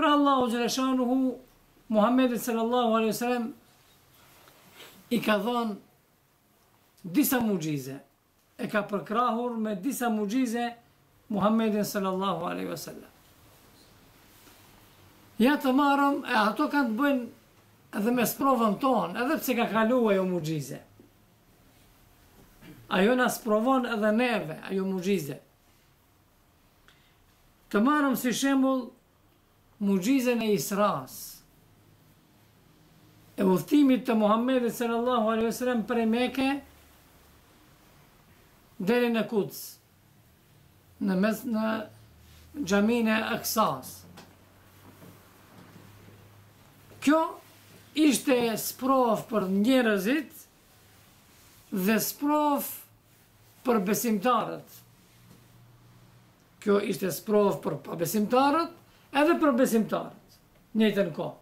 Pra Allahu Xheleshanuhu, Muhammedit sallallahu alaihi sallam, i ka dhonë disa muxhize, e ka përkrahur me disa muxhize Muhammedin sallallahu alaihi sallam. Ja ta marrim, e ato kanë të bëjnë edhe me sprovën tonë, edhe pse ka kalu ajo muxhize. Ajo na sprovon edhe neve, ajo muxhize. Të marrim si shembull muxhizen e Israsë, e udhëtimit të Muhammedit sallallahu alejhi ve sellem prej Meke deri në Kuds, në mes, në xhaminë e Aksasë. Kjo ishte sprovë për njerëzit dhe sprovë për besimtarët. Kjo ishte sprovë për pabesimtarët edhe për besimtarët, njëjtën kohë.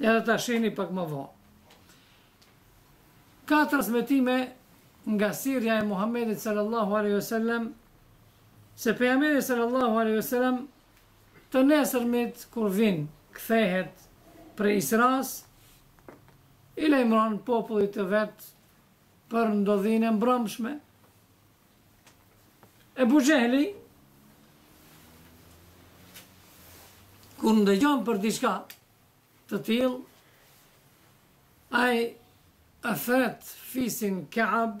Edhe ta shohim pak ma vonë. Ka transmetime nga sirja e Muhammedit sallallahu alaihi wasallam se pejgamberi sallallahu alaihi wasallam të nesërmit kur vin kthehet prej Israsë I lajmëron popullit të vet për ndodhinë e mbrëmshme. Ebu Xhehli, kur ndëgjon për diçka të tillë, ai e thret fisin Ka'b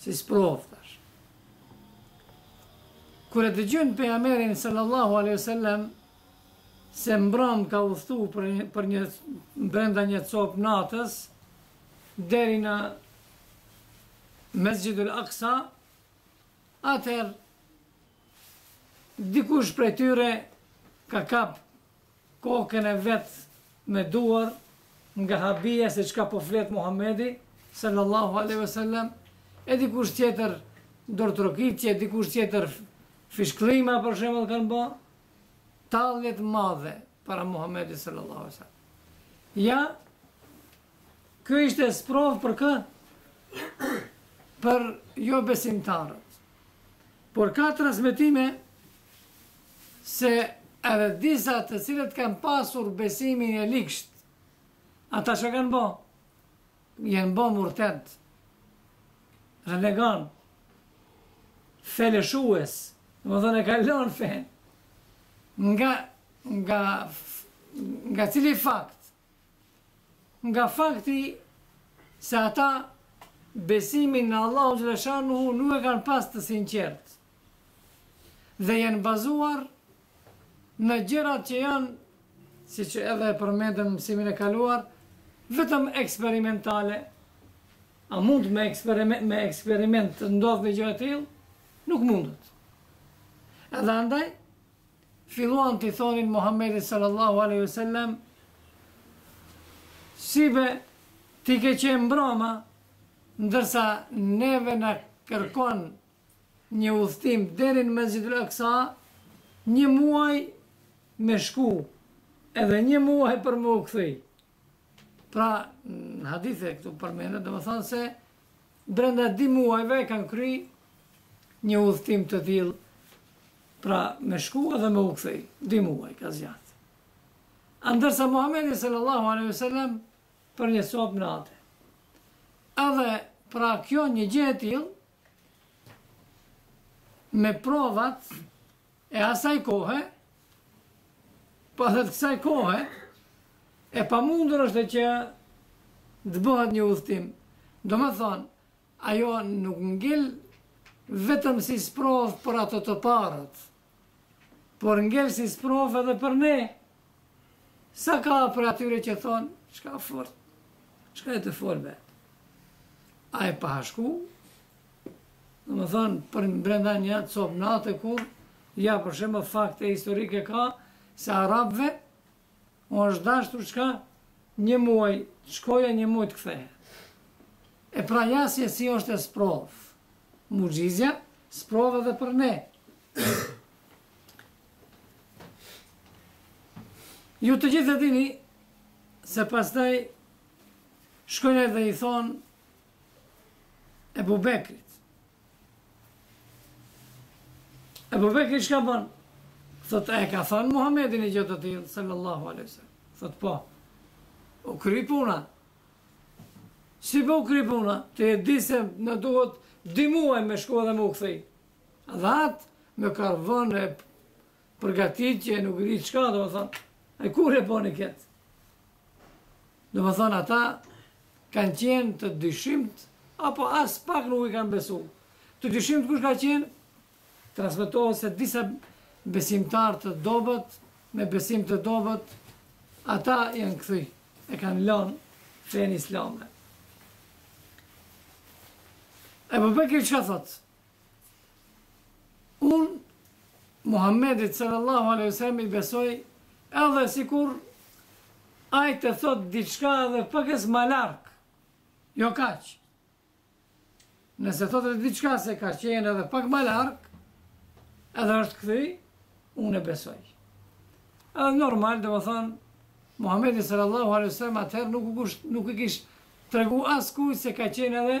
Si sprovë tash. Kur e dëgjojnë pejgamberin sallallahu alaihi wasallam se mbron ka udhëtu për një, për një brenda një cop natës deri në Mesxhidul Aksa atëherë dikush prej tyre ka kap kokën e vet me duar nga habia se çka po flet Muhamedi, Sallallahu alejhi ve sellem, e dikush tjetër duartrokitje, dikush tjetër fishkëllima për shembull kanë bo, tallje të madhe para Muhamedit, Sallallahu alejhi ve sellem. Ja Kjo ishte sprovë për kë? Për jo besimtarët. Por ka transmetime se edhe disa të cilët kanë pasur besimin e ligsht, ata që kanë bo, janë bo murted, renegat, felëshues, domethënë e kanë lon fenë, nga, nga, nga cili fakt, Nga fakti se ata besimin në Allahun xhelle shanuhu nuk e kanë pas të sinqertë dhe janë bazuar në gjërat që janë, siç edhe e përmendëm në mësimin e kaluar, vetëm eksperimentale, a mund me eksperiment, me eksperiment të ndodhë një gjë e tillë? Nuk mundet. Edhe andaj, Filluan t'i thonin Muhammedit sallallahu alejhi ve sellem, Si be, ti ke qenë mbroma, ndërsa neve na kërkon një udhëtim deri në Mesxhidul Aksa, një muaj me shku edhe një muaj për me u kthi. Pra, në hadithe këtu përmendet, domethonë se brenda di muajve e kanë kry një udhëtim të tillë, pra me shku edhe me u kthi, di muaj ka zgjat. A ndërsa Muhammedi sallallahu aleyhi sallam për një copë nate. Edhe pra kjo një gjë e tillë, me provat e asaj kohe, po edhe të kësaj kohe, e pamundur është që të bëhet një udhëtim. Domethonë, ajo nuk ngel vetëm si sprovë për ato të parët, Por ngel si sprovë edhe për ne. Sa ka prej atyre që thonë, çka fol, çka je tu fol be. A je pa shku, domethonë, përmbrenda një copë nate kur, ja për shembull fakte historike ka, se arabve, U është dashtur çka një muaj të shkojë e një muaj të kthehet. E pra ja se si është sprovë. Muxhizja sprovë edhe për ne. Ju të gjithë e dini se pastaj shkojnë edhe i thonë Ebu Bekrit. Ebu Bekri çka bën? Thot e ka thënë Muhamedi një gjë të tillë sallallahu alaihi wasallam. Thot po. U kry puna. Si po u kry puna? Ti e di se na duhet di muaj me shku edhe me u kthi. Dhe atë me karvan Përgatitje nuk di çka, domethonë, e kur e boni këtë? Domethonë, ata kanë qenë të dyshimt, apo as pak nuk i kanë besu. Të dyshimt kush ka qenë? Transmetohet se disa besimtar të dobët, me besim të dobët, ata janë kthi, e kanë lonë fenë islame. E për për kërë që ka thotë? Unë Muhammedit sallallahu alaihi wasallam i besoj edhe sikur ai të thot diçka edhe pakëz ma larg. Jo kaq. Nëse thot diçka se ka qenë edhe pak ma larg, edhe është kthy, unë e besoj. Edhe normal, domethënë, Muhammedi sallallahu alaihi wasallam atëherë nuk i kish tregu askujt se ka qenë edhe